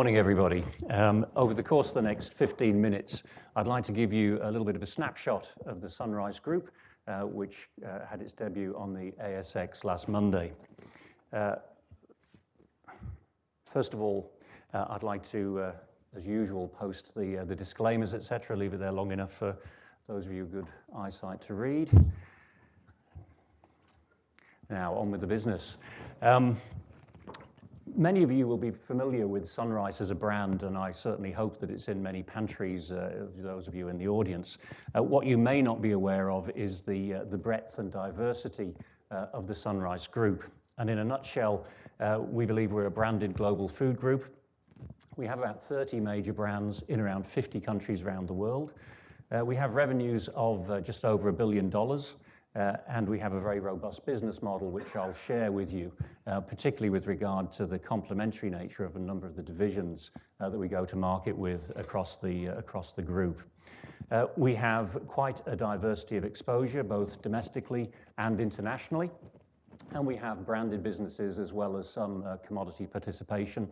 morning, everybody. Um, over the course of the next 15 minutes, I'd like to give you a little bit of a snapshot of the SunRice Group, uh, which uh, had its debut on the ASX last Monday. Uh, first of all, uh, I'd like to, uh, as usual, post the, uh, the disclaimers, etc. Leave it there long enough for those of you with good eyesight to read. Now, on with the business. Um, Many of you will be familiar with SunRice as a brand, and I certainly hope that it's in many pantries, uh, those of you in the audience. Uh, what you may not be aware of is the, uh, the breadth and diversity uh, of the SunRice Group. And in a nutshell, uh, we believe we're a branded global food group. We have about 30 major brands in around 50 countries around the world. Uh, we have revenues of just over a billion dollars. Uh, and we have a very robust business model, which I'll share with you, uh, particularly with regard to the complementary nature of a number of the divisions uh, that we go to market with across the, group. We have quite a diversity of exposure, both domestically and internationally. And we have branded businesses as well as some commodity participation,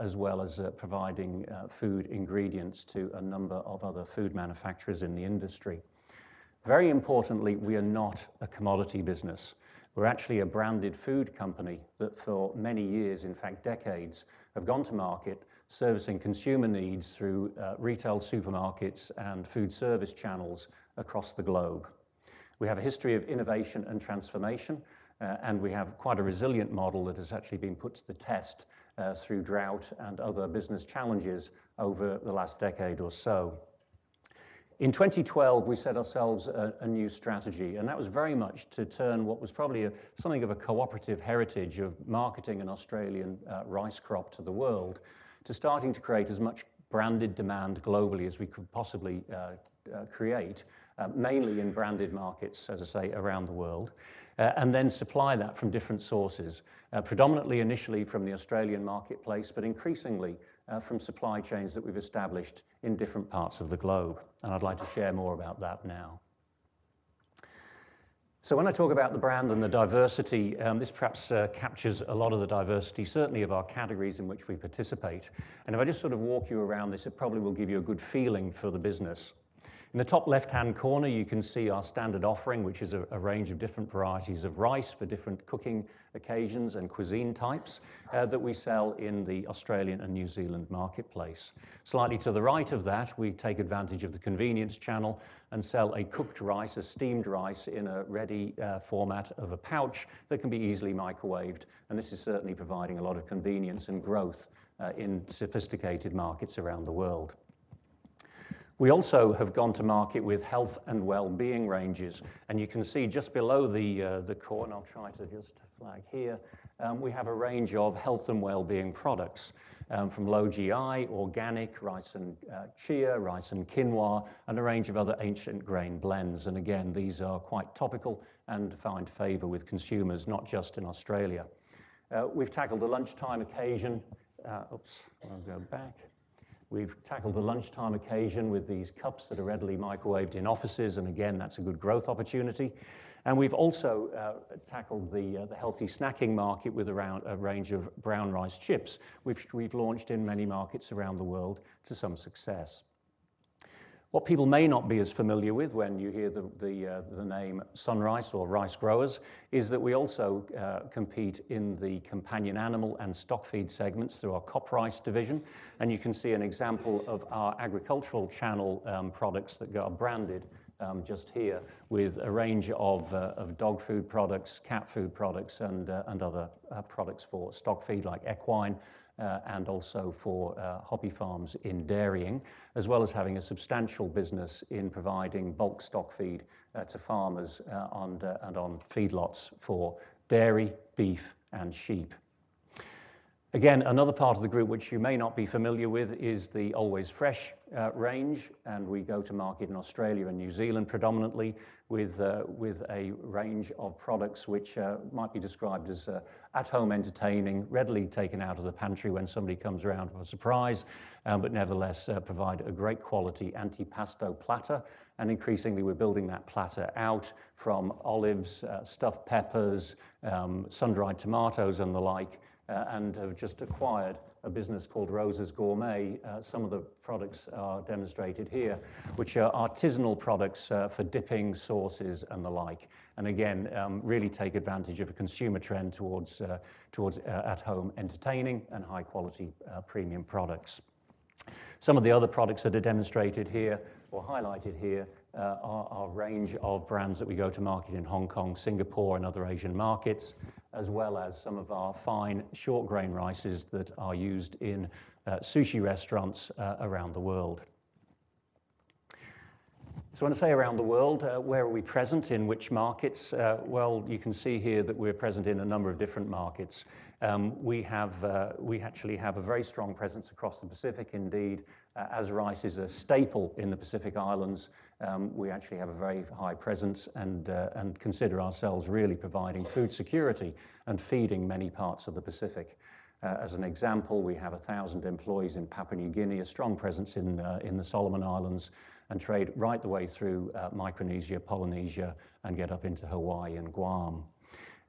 as well as providing food ingredients to a number of other food manufacturers in the industry. Very importantly, we are not a commodity business. We're actually a branded food company that for many years, in fact decades, have gone to market servicing consumer needs through uh, retail supermarkets and food service channels across the globe. We have a history of innovation and transformation, uh, and we have quite a resilient model that has actually been put to the test uh, through drought and other business challenges over the last decade or so. In 2012, we set ourselves a, a, new strategy, and that was very much to turn what was probably a, something of a cooperative heritage of marketing an Australian uh, rice crop to the world to starting to create as much branded demand globally as we could possibly uh, uh, create, uh, mainly in branded markets, as I say, around the world, uh, and then supply that from different sources, uh, predominantly initially from the Australian marketplace, but increasingly uh, from supply chains that we've established in different parts of the globe. And I'd like to share more about that now. So when I talk about the brand and the diversity, um, this perhaps uh, captures a lot of the diversity, certainly of our categories in which we participate. And if I just sort of walk you around this, it probably will give you a good feeling for the business. In the top left-hand corner, you can see our standard offering, which is a, range of different varieties of rice for different cooking occasions and cuisine types uh, that we sell in the Australian and New Zealand marketplace. Slightly to the right of that, we take advantage of the convenience channel and sell a cooked rice, a steamed rice, in a ready uh, format of a pouch that can be easily microwaved. And this is certainly providing a lot of convenience and growth uh, in sophisticated markets around the world. We also have gone to market with health and well-being ranges, and you can see just below the, uh, the core, and I'll try to just flag here, um, we have a range of health and well-being products um, from low GI, organic, rice and uh, chia, rice and quinoa, and a range of other ancient grain blends. And again, these are quite topical and find favor with consumers, not just in Australia. Uh, we've tackled the lunchtime occasion. Uh, oops, I'll go back. We've tackled the lunchtime occasion with these cups that are readily microwaved in offices, and again, that's a good growth opportunity. And we've also uh, tackled the, uh, the healthy snacking market with around a range of brown rice chips, which we've launched in many markets around the world to some success. What people may not be as familiar with when you hear the, the, uh, the name SunRice or Rice Growers is that we also uh, compete in the companion animal and stock feed segments through our CopRice division. And you can see an example of our agricultural channel um, products that are branded um, just here with a range of, uh, of dog food products, cat food products, and, uh, and other uh, products for stock feed like equine, uh, and also for uh, hobby farms in dairying, as well as having a substantial business in providing bulk stock feed uh, to farmers on, and on feedlots for dairy, beef, and sheep. Again, another part of the group which you may not be familiar with is the Always Fresh uh, range, and we go to market in Australia and New Zealand predominantly with, uh, with a range of products which uh, might be described as uh, at-home entertaining, readily taken out of the pantry when somebody comes around for a surprise, um, but nevertheless uh, provide a great quality antipasto platter, and increasingly we're building that platter out from olives, uh, stuffed peppers, um, sun-dried tomatoes and the like, uh, and have just acquired a business called Roza's Gourmet. Uh, some of the products are demonstrated here, which are artisanal products uh, for dipping, sauces, and the like. And again, um, really take advantage of a consumer trend towards, uh, towards uh, at-home entertaining and high-quality uh, premium products. Some of the other products that are demonstrated here or highlighted here are our range of brands that we go to market in Hong Kong, Singapore, and other Asian markets, as well as some of our fine short grain rices that are used in uh, sushi restaurants uh, around the world. So when I say around the world, uh, where are we present, in which markets? Uh, well, you can see here that we're present in a number of different markets. Um, we, have, uh, we actually have a very strong presence across the Pacific. Indeed, uh, as rice is a staple in the Pacific Islands, um, we actually have a very high presence and, uh, and consider ourselves really providing food security and feeding many parts of the Pacific. Uh, as an example, we have 1,000 employees in Papua New Guinea, a strong presence in, uh, in the Solomon Islands, and trade right the way through uh, Micronesia, Polynesia, and get up into Hawaii and Guam.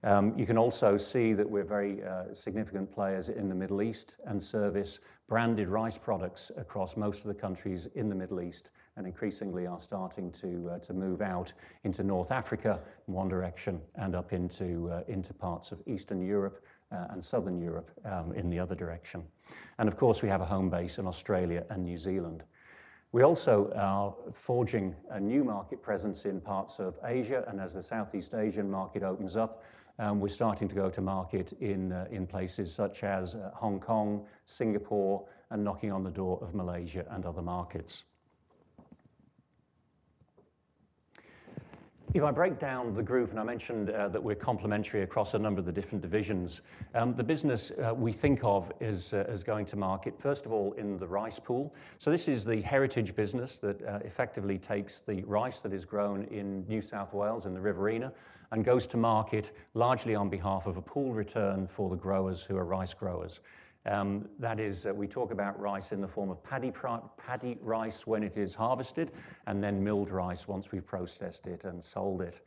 Um, you can also see that we're very uh, significant players in the Middle East and service branded rice products across most of the countries in the Middle East and increasingly are starting to, uh, to move out into North Africa in one direction and up into, uh, into parts of Eastern Europe uh, and Southern Europe um, in the other direction. And of course, we have a home base in Australia and New Zealand. We also are forging a new market presence in parts of Asia, and as the Southeast Asian market opens up, um, we're starting to go to market in, uh, in places such as uh, Hong Kong, Singapore, and knocking on the door of Malaysia and other markets. If I break down the group, and I mentioned uh, that we're complementary across a number of the different divisions, um, the business uh, we think of is, uh, as going to market, first of all, in the rice pool. So this is the heritage business that uh, effectively takes the rice that is grown in New South Wales in the Riverina and goes to market largely on behalf of a pool return for the growers who are rice growers. Um, that is, uh, we talk about rice in the form of paddy, paddy rice when it is harvested, and then milled rice once we've processed it and sold it.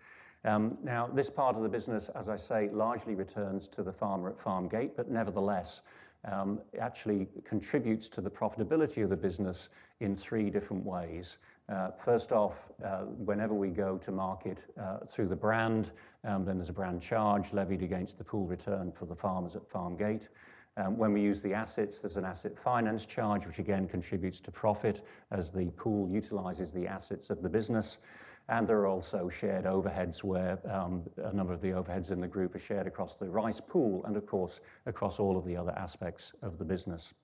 Um, now, this part of the business, as I say, largely returns to the farmer at farm gate, but nevertheless, um, actually contributes to the profitability of the business in three different ways. Uh, first off, uh, whenever we go to market uh, through the brand, um, then there's a brand charge levied against the pool return for the farmers at farm gate. Um, when we use the assets, there's an asset finance charge, which again contributes to profit as the pool utilizes the assets of the business. And there are also shared overheads where um, a number of the overheads in the group are shared across the rice pool and, of course, across all of the other aspects of the business.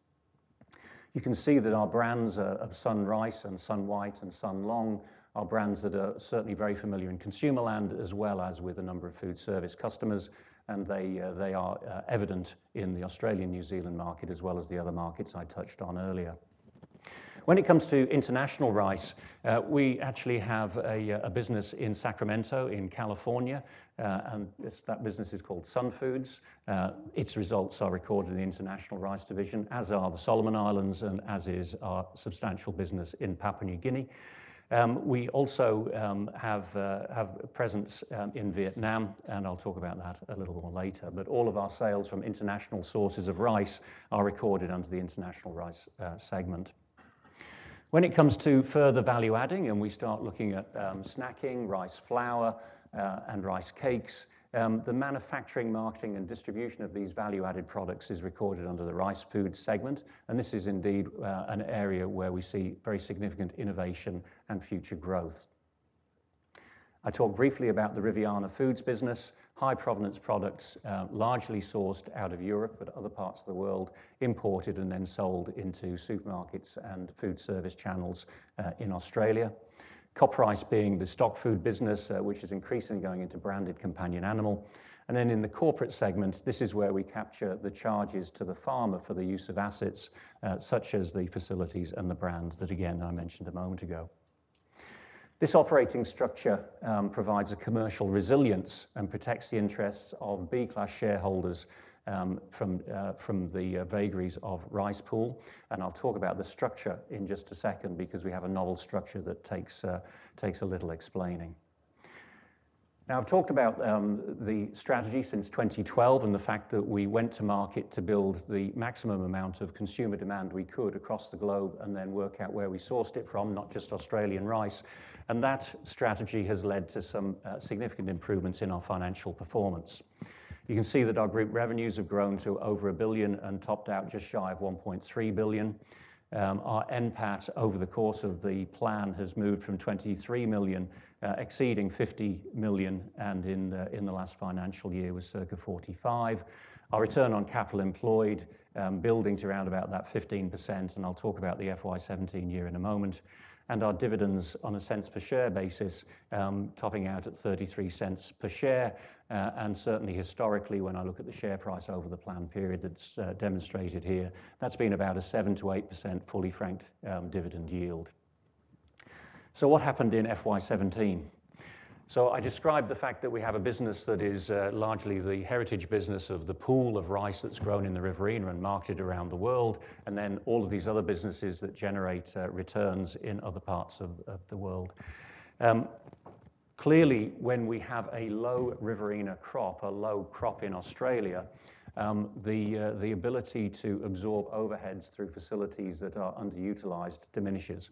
You can see that our brands of Sun Rice and Sun White and Sun Long are brands that are certainly very familiar in consumer land as well as with a number of food service customers, and they, uh, they are uh, evident in the Australian New Zealand market as well as the other markets I touched on earlier. When it comes to international rice, uh, we actually have a, business in Sacramento, in California, and that business is called Sun Foods. Its results are recorded in the International Rice Division, as are the Solomon Islands, and as is our substantial business in Papua New Guinea. Um, we also um, have, uh, have presence um, in Vietnam, and I'll talk about that a little more later. But all of our sales from international sources of rice are recorded under the international rice uh, segment. When it comes to further value adding, and we start looking at snacking, rice flour, uh, and rice cakes, um, the manufacturing, marketing, and distribution of these value-added products is recorded under the rice food segment, and this is indeed uh, an area where we see very significant innovation and future growth. I talked briefly about the Riviana Foods business, high provenance products, uh, largely sourced out of Europe, but other parts of the world, imported and then sold into supermarkets and food service channels uh, in Australia. CopRice being the stock food business, uh, which is increasingly going into branded companion animal. And then in the corporate segment, this is where we capture the charges to the farmer for the use of assets, uh, such as the facilities and the brand that, again, I mentioned a moment ago. This operating structure um, provides a commercial resilience and protects the interests of B-class shareholders um, from, uh, from the uh, vagaries of Rice Pool. And I'll talk about the structure in just a second because we have a novel structure that takes, uh, takes a little explaining. Now, I've talked about the strategy since 2012 and the fact that we went to market to build the maximum amount of consumer demand we could across the globe and then work out where we sourced it from, not just Australian rice. And that strategy has led to some significant improvements in our financial performance. You can see that our group revenues have grown to over 1 billion and topped out just shy of 1.3 billion. Um, our NPAT over the course of the plan has moved from 23 million, uh, exceeding 50 million, and in the last financial year was circa 45 million. Our return on capital employed um, building to around about that 15%, and I'll talk about the FY 2017 year in a moment. And our dividends on a cents per share basis, um, topping out at 0.33 per share. Uh, and certainly historically, when I look at the share price over the plan period that's uh, demonstrated here, that's been about a 7%-8% fully franked um, dividend yield. So, what happened in FY 2017? I mm. described the fact that we have a business that is uh, largely the heritage business of the pool of rice that's grown in the Riverina and marketed around the world, and then all of these other businesses that generate uh, returns in other parts of the world. Um, clearly, when we have a low Riverina crop, a low crop in Australia, um, the uh, the ability to absorb overheads through facilities that are underutilized diminishes.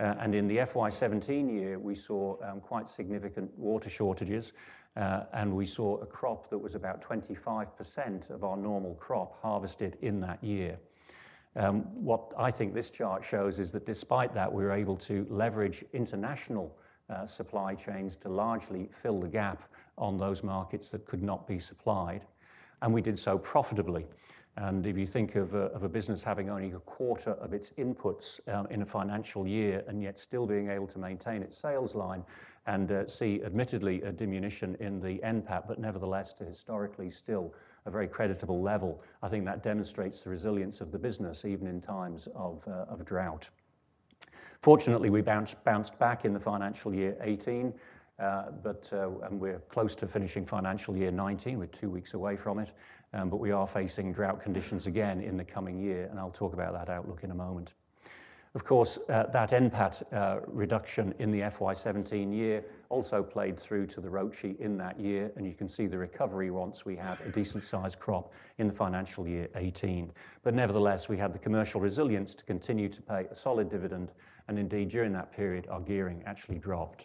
Uh, and in the FY17 year, we saw um, quite significant water shortages, uh, and we saw a crop that was about 25% of our normal crop harvested in that year. Um, what I think this chart shows is that despite that, we were able to leverage international uh, supply chains to largely fill the gap on those markets that could not be supplied, and we did so profitably. And if you think of a business having only a quarter of its inputs um, in a financial year and yet still being able to maintain its sales line and uh, see admittedly a diminution in the NPAT, but nevertheless to historically still a very creditable level, I think that demonstrates the resilience of the business even in times of uh, of drought. Fortunately, we bounced bounced back in the financial year 2018, uh, and we're close to finishing financial year 19. We're two weeks away from it. Um, but we are facing drought conditions again in the coming year, and I'll talk about that outlook in a moment. Of course, uh, that NPAT uh, reduction in the FY17 year also played through to the ROCE in that year, and you can see the recovery once we had a decent sized crop in the financial year 18. But Nevertheless, we had the commercial resilience to continue to pay a solid dividend, and indeed, during that period, our gearing actually dropped.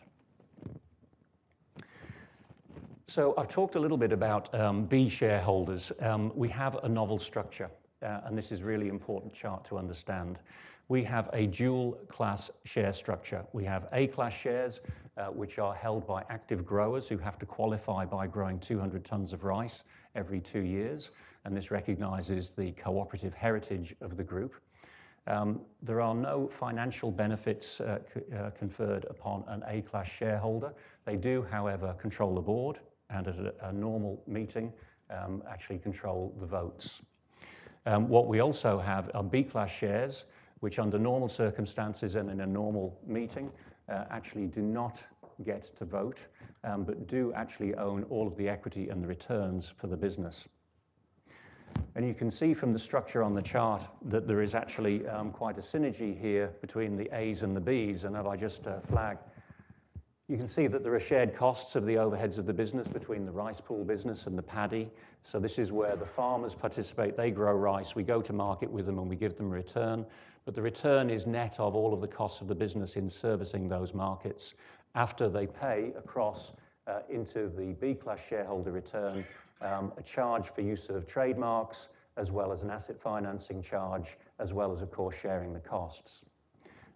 I've talked a little bit about um, B shareholders. Um, we have a novel structure, uh, and this is really important chart to understand. We have a dual class share structure. We have A class shares, uh, which are held by active growers who have to qualify by growing 200 tons of rice every two years, and this recognizes the cooperative heritage of the group. Um, there are no financial benefits uh, conferred upon an A class shareholder. They do, however, control the board and at a normal meeting, um, actually control the votes. Um, what we also have are B class shares, which under normal circumstances and in a normal meeting, uh, actually do not get to vote, um, but do actually own all of the equity and the returns for the business. And you can see from the structure on the chart that there is actually quite a synergy here between the A's and the B's. And if I just uh, flag, you can see that there are shared costs of the overheads of the business between the rice pool business and the paddy. So this is where the farmers participate. They grow rice. We go to market with them, and we give them a return. But the return is net of all of the costs of the business in servicing those markets after they pay across uh, into the B class shareholder return, um, a charge for use of trademarks, as well as an asset financing charge, as well as, of course, sharing the costs.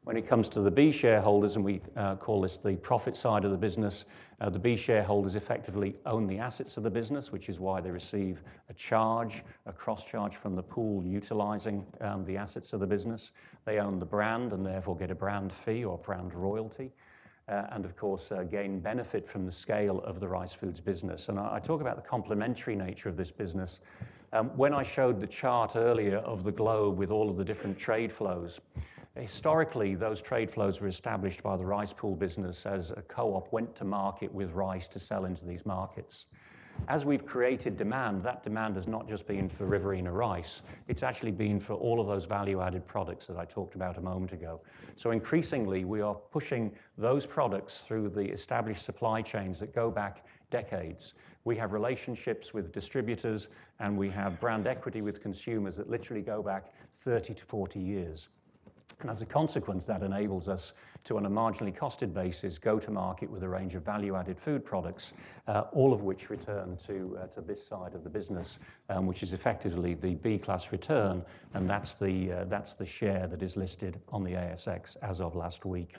When it comes to the B shareholders, and we uh, call this the profit side of the business, uh, the B shareholders effectively own the assets of the business, which is why they receive a charge, a cross-charge from the pool utilizing um, the assets of the business. They own the brand and therefore get a brand fee or brand royalty, uh, and of course, gain benefit from the scale of the Rice Foods business. And I talk about the complementary nature of this business. Um, when I showed the chart earlier of the globe with all of the different trade flows, historically, those trade flows were established by the rice pool business as a co-op went to market with rice to sell into these markets. as we've created demand, that demand has not just been for Riverina rice, it's actually been for all of those value-added products that I talked about a moment ago. So increasingly, we are pushing those products through the established supply chains that go back decades. We have relationships with distributors, and we have brand equity with consumers that literally go back 30 to 40 years. And as a consequence, that enables us to, on a marginally costed basis, go to market with a range of value-added food products, uh, all of which return to uh, to this side of the business, um, which is effectively the B-class return, and that's the uh, that's the share that is listed on the ASX as of last week.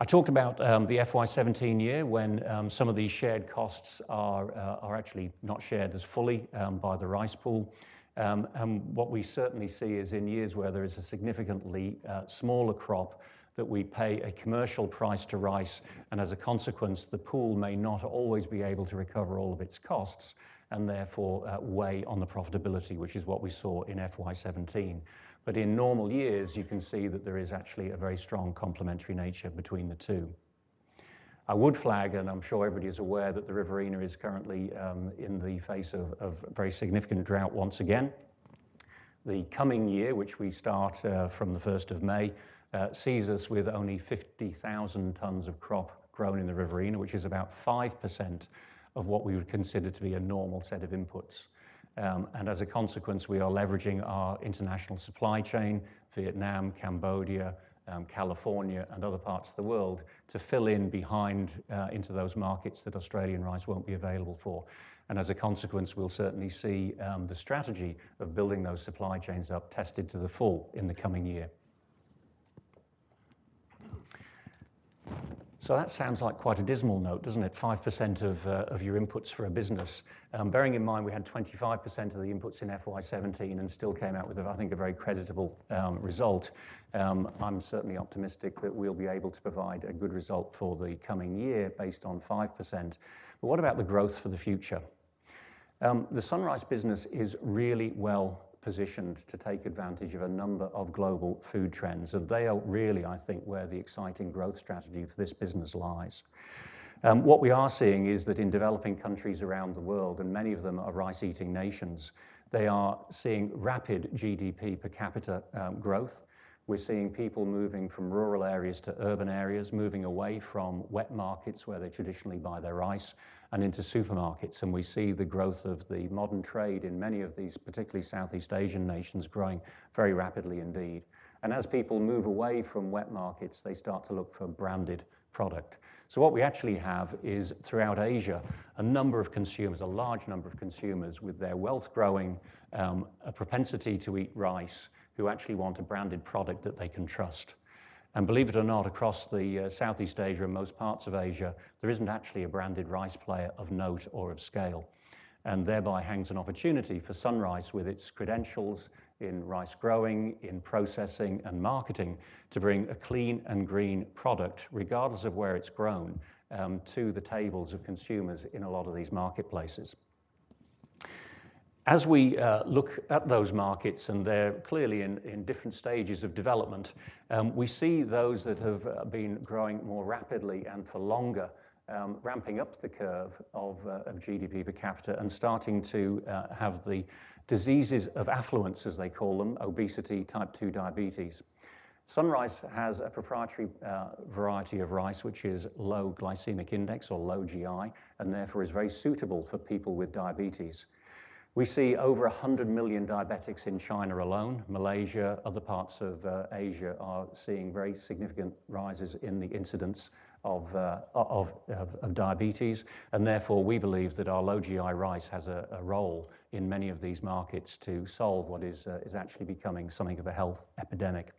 I talked about um, the FY17 year, when um, some of these shared costs are actually not shared as fully by the rice pool. Um, and what we certainly see is in years where there is a significantly uh, smaller crop, that we pay a commercial price to rice, and as a consequence, the pool may not always be able to recover all of its costs, and therefore uh, weigh on the profitability, which is what we saw in FY17. But in normal years, you can see that there is actually a very strong complementary nature between the two. I would flag, and I'm sure everybody is aware, that the Riverina is currently um, in the face of very significant drought once again. The coming year, which we start uh, from the first of May, uh, sees us with only 50,000 tons of crop grown in the Riverina, which is about 5% of what we would consider to be a normal set of inputs. Um, and as a consequence, we are leveraging our international supply chain, Vietnam, Cambodia, Um, California, and other parts of the world, to fill in behind uh, into those markets that Australian rice won't be available for. And as a consequence, we'll certainly see um, the strategy of building those supply chains up tested to the full in the coming year. So that sounds like quite a dismal note, doesn't it? 5% of uh, of your inputs for a business. Um, bearing in mind, we had 25% of the inputs in FY17 and still came out with, I think, a very creditable um, result. Um, I'm certainly optimistic that we'll be able to provide a good result for the coming year based on 5%. But what about the growth for the future? The SunRice business is really well positioned to take advantage of a number of global food trends, and they are really, I think, where the exciting growth strategy for this business lies. Um, what we are seeing is that in developing countries around the world, and many of them are rice-eating nations, they are seeing rapid GDP per capita um, growth. We're seeing people moving from rural areas to urban areas, moving away from wet markets, where they traditionally buy their rice, and into supermarkets. And we see the growth of the modern trade in many of these, particularly Southeast Asian nations, growing very rapidly indeed. And as people move away from wet markets, they start to look for branded product. So what we actually have is, throughout Asia, a number of consumers, a large number of consumers, with their wealth growing, um, a propensity to eat rice, who actually want a branded product that they can trust. And believe it or not, across the uh, Southeast Asia and most parts of Asia, there isn't actually a branded rice player of note or of scale, and thereby hangs an opportunity for SunRice, with its credentials in rice growing, in processing, and marketing, to bring a clean and green product, regardless of where it's grown, um, to the tables of consumers in a lot of these marketplaces. As we uh, look at those markets, and they're clearly in different stages of development, um, we see those that have uh, been growing more rapidly and for longer, um, ramping up the curve of uh, GDP per capita and starting to have the diseases of affluence, as they call them, obesity, type 2 diabetes. SunRice has a proprietary variety of rice, which is low glycemic index or low GI, and therefore is very suitable for people with diabetes. We see over 100 million diabetics in China alone. Malaysia, other parts of uh, Asia, are seeing very significant rises in the incidence of uh, of diabetes, and therefore, we believe that our low GI rice has a role in many of these markets to solve what is uh, is actually becoming something of a health epidemic.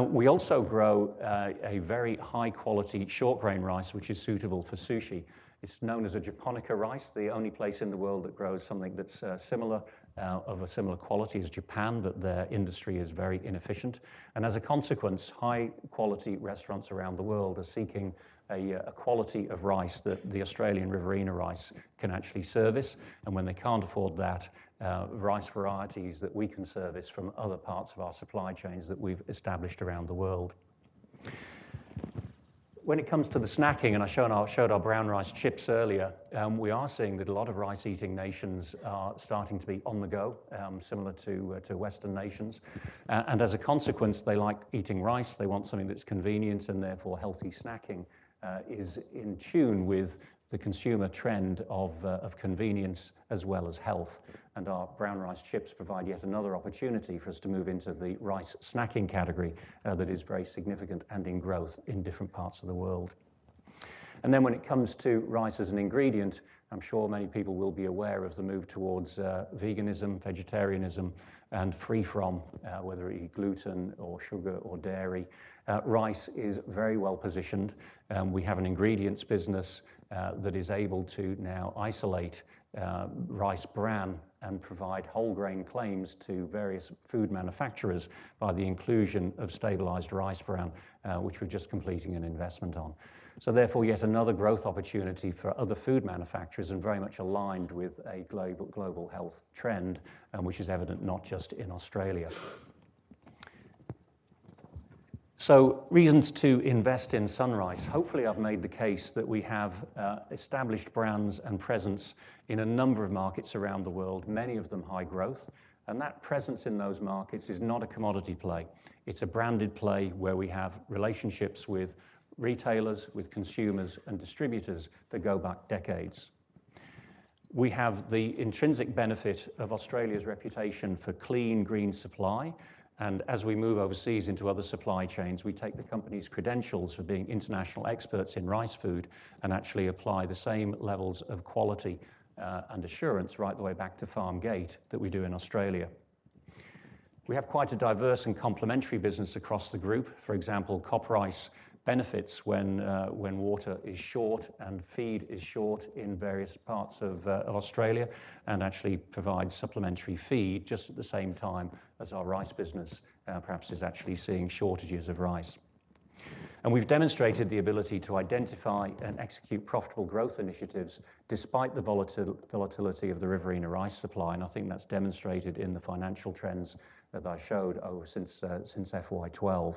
We also grow a very high-quality short grain rice, which is suitable for sushi. It's known as a japonica rice, the only place in the world that grows something that's uh, similar uh, of a similar quality as Japan, but their industry is very inefficient. And as a consequence, high-quality restaurants around the world are seeking uh, a quality of rice that the Australian Riverina rice can actually service, and when they can't afford that, rice varieties that we can service from other parts of our supply chains that we've established around the world. When it comes to the snacking, and I showed our, showed our brown rice chips earlier, um, we are seeing that a lot of rice-eating nations are starting to be on the go, um, similar to, uh, to Western nations. Uh, and as a consequence, they like eating rice. They want something that's convenient and therefore healthy snacking uh, is in tune with the consumer trend of, uh, of convenience as well as health. And our brown rice chips provide yet another opportunity for us to move into the rice snacking category uh, that is very significant and in growth in different parts of the world. And then when it comes to rice as an ingredient, I'm sure many people will be aware of the move towards uh, veganism, vegetarianism, and free from, uh, whether it be gluten or sugar or dairy. Uh, rice is very well positioned. Um, we have an ingredients business uh, that is able to now isolate uh, rice bran and provide whole grain claims to various food manufacturers by the inclusion of stabilized rice bran, uh, which we're just completing an investment on. So therefore, yet another growth opportunity for other food manufacturers and very much aligned with a global, global health trend, um, which is evident not just in Australia. So, reasons to invest in SunRice. Hopefully, I've made the case that we have uh, established brands and presence in a number of markets around the world, many of them high growth. And that presence in those markets is not a commodity play. It's a branded play where we have relationships with retailers, with consumers, and distributors that go back decades. We have the intrinsic benefit of Australia's reputation for clean, green supply and as we move overseas into other supply chains, we take the company's credentials for being international experts in rice food and actually apply the same levels of quality uh, and assurance right the way back to farm gate that we do in Australia. We have quite a diverse and complementary business across the group. For example, CopRice benefits when, uh, when water is short and feed is short in various parts of, uh, of Australia and actually provides supplementary feed just at the same time as our rice business uh, perhaps is actually seeing shortages of rice. And we've demonstrated the ability to identify and execute profitable growth initiatives despite the volatil volatility of the Riverina rice supply. And I think that's demonstrated in the financial trends that I showed over since, uh, since FY12.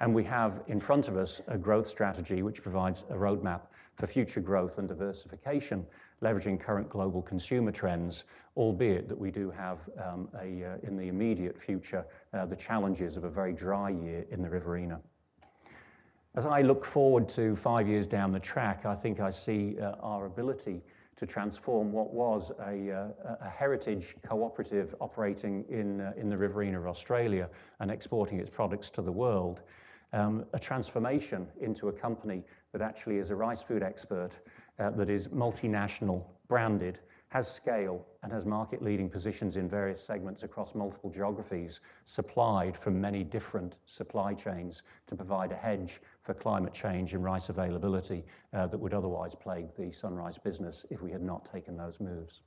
And we have in front of us a growth strategy which provides a roadmap for future growth and diversification, leveraging current global consumer trends, albeit that we do have um, a, uh, in the immediate future uh, the challenges of a very dry year in the Riverina. As I look forward to five years down the track, I think I see uh, our ability to transform what was a, heritage cooperative operating in, in the Riverina of Australia and exporting its products to the world um, a transformation into a company that actually is a rice food expert, uh, that is multinational, branded, has scale, and has market leading positions in various segments across multiple geographies, supplied from many different supply chains to provide a hedge for climate change and rice availability uh, that would otherwise plague the SunRice business if we had not taken those moves.